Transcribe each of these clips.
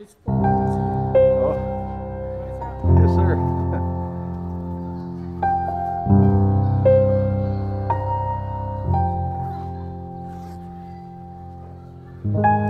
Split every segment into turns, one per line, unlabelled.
It's
oh. Yes, sir.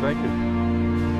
Thank you.